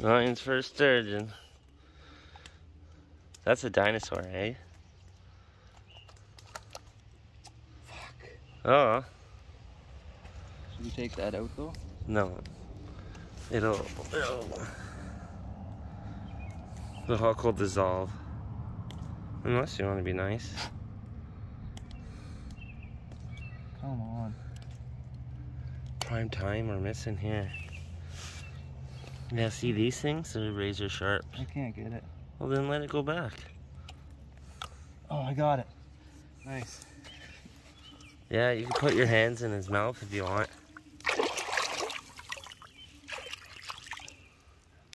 Ryan's a sturgeon. That's a dinosaur, eh? Fuck. Oh, Should we take that out though? no. It'll, it'll, the hook will dissolve. Unless you want to be nice. Come on. Prime time we're missing here. Yeah, see these things? They're razor sharp. I can't get it. Well, then let it go back. Oh, I got it. Nice. Yeah, you can put your hands in his mouth if you want.